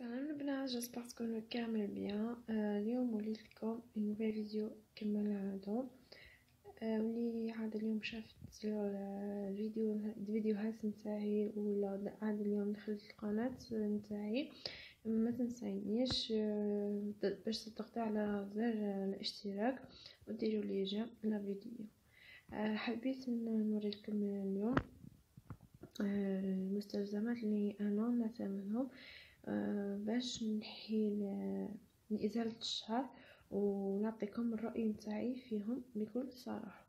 سلام البنات j'espère تكونوا كامل bien اليوم وليت لكم nouvelle vidéo كما العادة واللي عاد اليوم شافت الفيديو الفيديوهات نتاعي ولا عاد اليوم دخلت القناة نتاعي ما تنسينيش باش تضغطوا على زر الاشتراك وديروا لي j'aime la vidéo حبيت نوري لكم اليوم المستلزمات اللي أنا نعتمدهم آه، باش نحي إزالة الشعر ونعطيكم الرأي نتاعي فيهم بكل صراحة.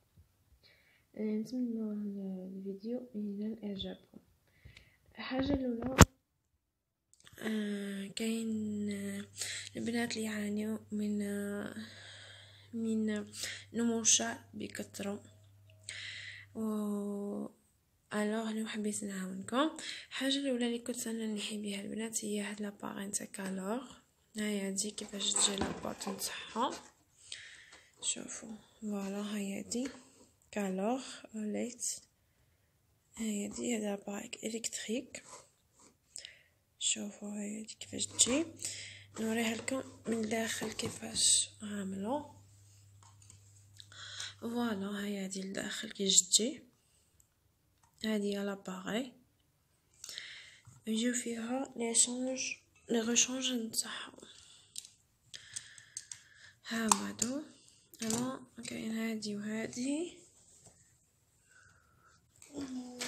آه، نتمنى الفيديو ينال اعجابكم حاجة الاولى آه كاين البنات اللي يعانيو من من نمو الشعر بكثرة. و alors اليوم حبيت نعاونكم الحاجة الاولى اللي كنت أنا نحي بها البنات هي هاد l'appareil نتاع Calor هيا هادي كيفاش تجي la boîte نتاعها شوفوا voilà هيا دي Calor ليت هيا دي هذا l'appareil électrique شوفوا هيا دي كيفاش تجي نوريها لكم من الداخل كيفاش عامله voilà هيا دي الداخل كي تجي هادي هي l'appareil يجيو فيها les changes les rechanges نتاعها ها بعدو أنا كاين هادي وهادي والله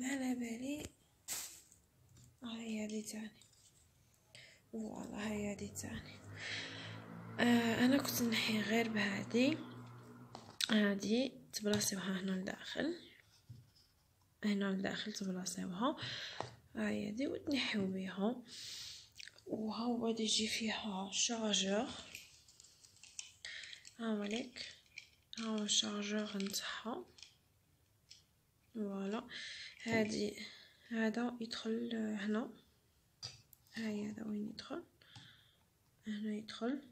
ما على بالي هاي هادي تاني voilà هاي هادي تاني آه أنا كنت نحي غير بهادي هادي تبلاصيوها هنا لداخل. هنا لداخل تبلاصيوها هاي هادي وتنحيو بيها. وهو يجي فيها شارجور ها ليك ها الشارجور نتاعها. فوالا. هادي هذا يدخل هنا. هاي هذا وين يدخل؟ هنا يدخل.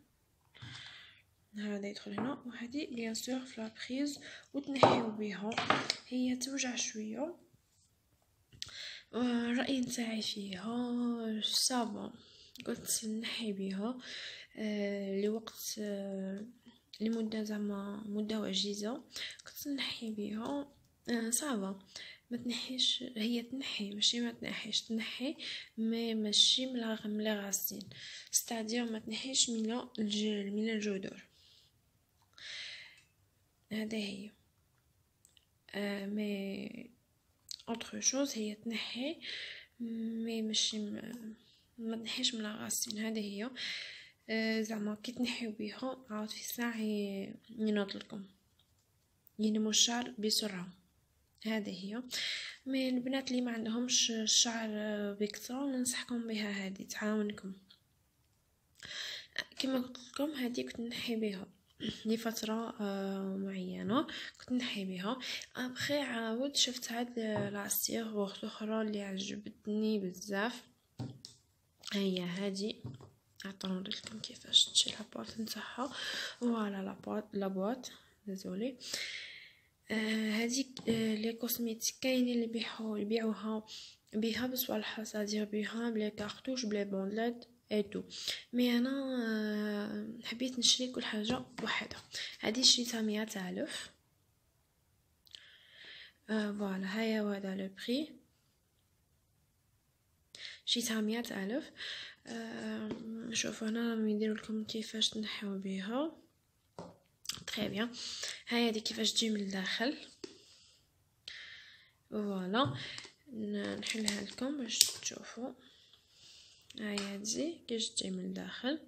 هذا يدخل هنا وهذه bien sûr في la prise وتنحيو بها هي توجع شوية. الراي نتاعي فيها c'est bon. قلت نحي بها آه لوقت آه لمدة زعما مدة وجيزه كنت نحي بها آه صعبه ما تنحيش هي تنحي ماشي ما تنحيش تنحي ما ماشي من racine c'est-à-dire ما تنحيش من الجل من الجذور هذا هي. آه mais autre chose هي تنحي. mais ماشي ما تنحيش من ال racine هذه هي. آه زعما كي تنحيو بيها عاود في ساعه ينوض لكم ينمو الشعر بسرعة. هذه هي. مي البنات اللي ما عندهمش الشعر بكثرة ننصحكم بها هذه تعاونكم. كما قلت لكم هذه كنت نحي بها. لفتره آه معينة كنت نحي بها أبخي عاود شفت هاد العصير وقت أخرى اللي عجبتني بزاف. هي هادي. عطوني لكم كيفاش تجي la boîte نتاعها. voilà la boîte la boîte désolée آه هذيك آه les cosmétiques كاينين اللي يبيعوا يبيعوها بها بصوالح c'est-à-dire بها ب les cartouches ب les bandelettes et tout mais أنا آه حبيت نشري كل حاجة وحدة. هذه شريتها مئة الف آه voilà هيا وهذا le prix شريتها مئة الف آه شوفوا هنا ندير لكم كيفاش تنحيو بها très bien هاي هادي كيفاش تجي من الداخل. voilà نحلها لكم باش تشوفوا. هاي هادي كيفاش تجي من الداخل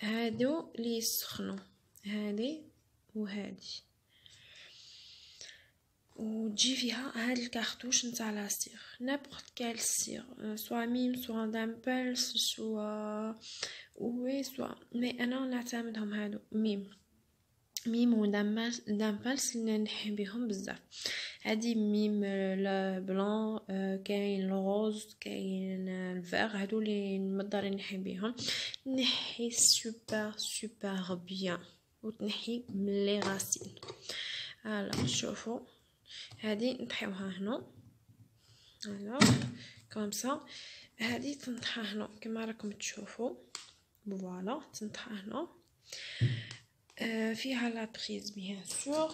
هادو لي يسخنوا هادي وهادي وتجي فيها هاد الكارتوش نتاع لاستير نابورت كال سير سوا ميم سوا دامبلس سوا وي سوا مي أنا نعتمدهم هادو ميم ميم ودامبلس اللي نحي بهم بزاف. هادي ميم لا بلان كاين الغوز كاين الفيغ هادو اللي نقدر نحي بهم نحي سوبر سوبر بيان. وتنحي من les racines. هلا شوفوا هادي نطحيوها هنا. هلا comme ça. هذه تنطحى هنا كما راكم تشوفوا voilà تنطحى هنا. آه فيها la prise bien sûr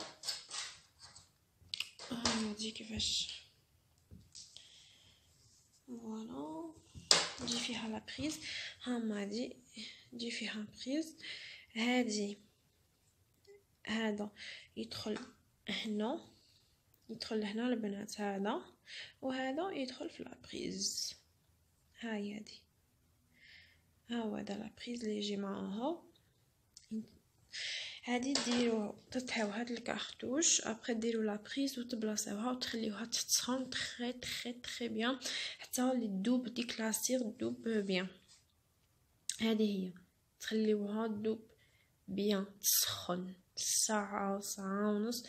هادي كيفاش voilà تجي فيها la prise هاما هادي تجي فيها prise هادي هذا يدخل هنا يدخل هنا البنات هذا وهذا يدخل في la prise هاي هادي ها هو هذا la prise اللي يجي معاها هادي ديروها تطحيو هاد ال cartouche après ديرو la prise وتبلاصيوها وتخليوها تسخن très très très bien حتى اللي تدوب ديك la cire تدوب bien. هذه هي تخليوها تدوب bien تسخن ساعة ساعة ونص.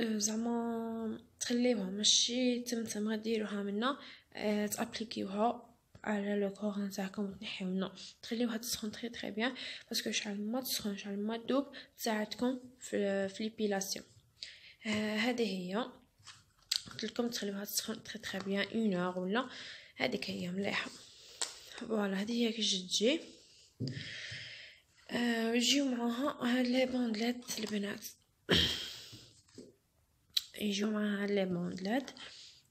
زعما تخليوها ماشي تمتم غديروها منا أه تأبليكيوها على le corps نتاعكم وتنحيو لنا تخليوها تسخن très très bien parce que شحال ما تسخن شحال ما تدوب تساعدكم في في l'épilation هذه هي قلت لكم تخليوها تسخن très très bien une heure ولا هذيك هي مليحه voilà هذه هي كيفاش تجي يجيو معاها هاد les bandelettes البنات يجيو معاها les bandelettes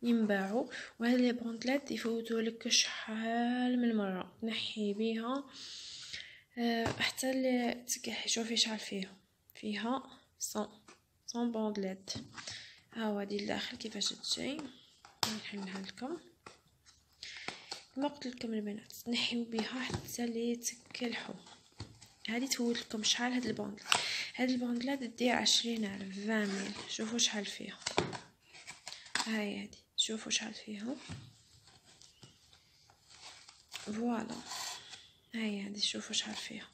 ينباعوا. وهاد les bandelettes يفوتوا لك شحال من مرة. نحي بيها أه حتى اللي تكلحي شوفي شحال فيها. فيها 100 100 bandelettes ها هو هادي الداخل كيفاش تجي. نحلها لكم. كما قلت لكم البنات نحيو بها حتى اللي تكلحوا هذه تفوت لكم شحال هاد ال bandelette هاد ال bandelettes دير عشرين ألف vingt mille. شوفوا شحال فيها. هاي هادي. شوفوا شحال فيها voilà. هاي هادي شوفوا شحال فيها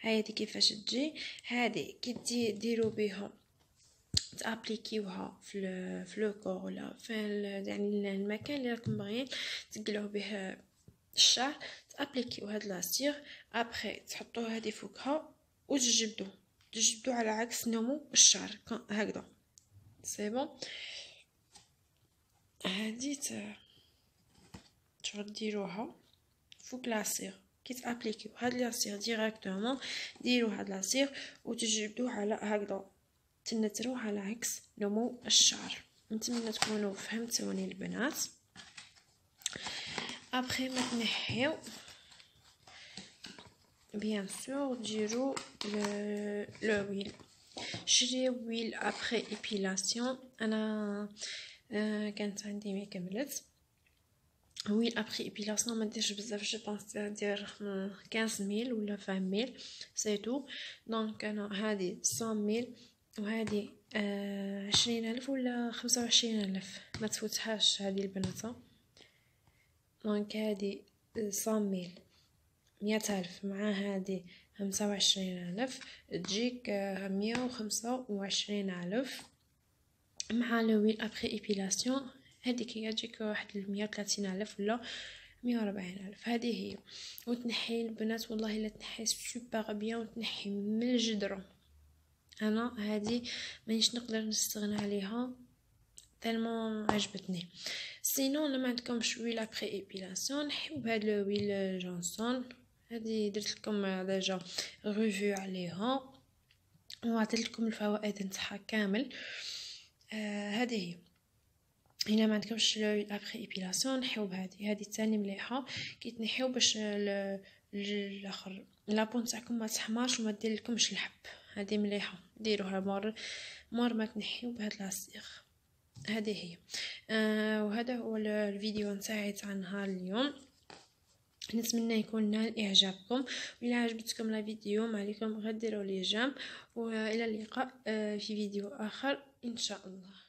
هادي كيفاش تجي. هادي كي ديروا بها تابليكيوها في في le corps ولا في يعني المكان اللي راكم باغيين. تقلعوا به الشعر. تابليكيو هاد لاستيغ ابخي تحطوه هادي فوقها وتجبدو تجبدو على عكس نمو الشعر. هكذا. c'est bon هادي شغل ديروها فوق la cire كي تابليكيو هاد la cire directement ديرو هاد la cire وتجبدوه على هكذا تنتروه على عكس نمو الشعر نتمنى تكونوا فهمتوني البنات après ما تنحيو bien sûr ديرو l'huile شري huile après épilation أنا كانت عندي ما كملت huile après épilation ما نديرش بزاف je pense ندير 15 mille ولا 20 mille c'est tout donc أنا هذه 100 mille وهذه آه عشرين ألف ولا خمسة وعشرين ألف ما تفوتهاش هذه البنات donc هذه 100 mille مية ألف مع هذه خمسة وعشرين ألف تجيك مية وخمسة وعشرين ألف مع l'huile après épilation هذيك هي تجيك واحد المية وثلاثين ألف ولا مية وربعين ألف. هذه هي. وتنحي البنات والله لا تنحي super bien وتنحي من الجدر. أنا هذه مانيش نقدر نستغنى عليها. tellement عجبتني. sinon ما عندكمش huile après épilation نحيو بهاد l'huile Johnson. هذه درت لكم déjà review عليها. وعطيت لكم الفوائد نتاعها كامل. هذه هي. هنا ما عندكمش après épilation نحيو بهذه. هذه تاني مليحة. كي تنحيو باش الآخر la peau تاعكم ما تحمرش وما دير لكمش الحب. هذه مليحة. ديروها مور مور ما تنحيو بهاد la cire هذه هي. آه وهذا هو الفيديو نتاعي تاع نهار اليوم. نتمنى يكون نال إعجابكم. وإلا عجبتكم لا فيديو ما عليكم غير ديروا لي جيم وإلى اللقاء في فيديو آخر إن شاء الله.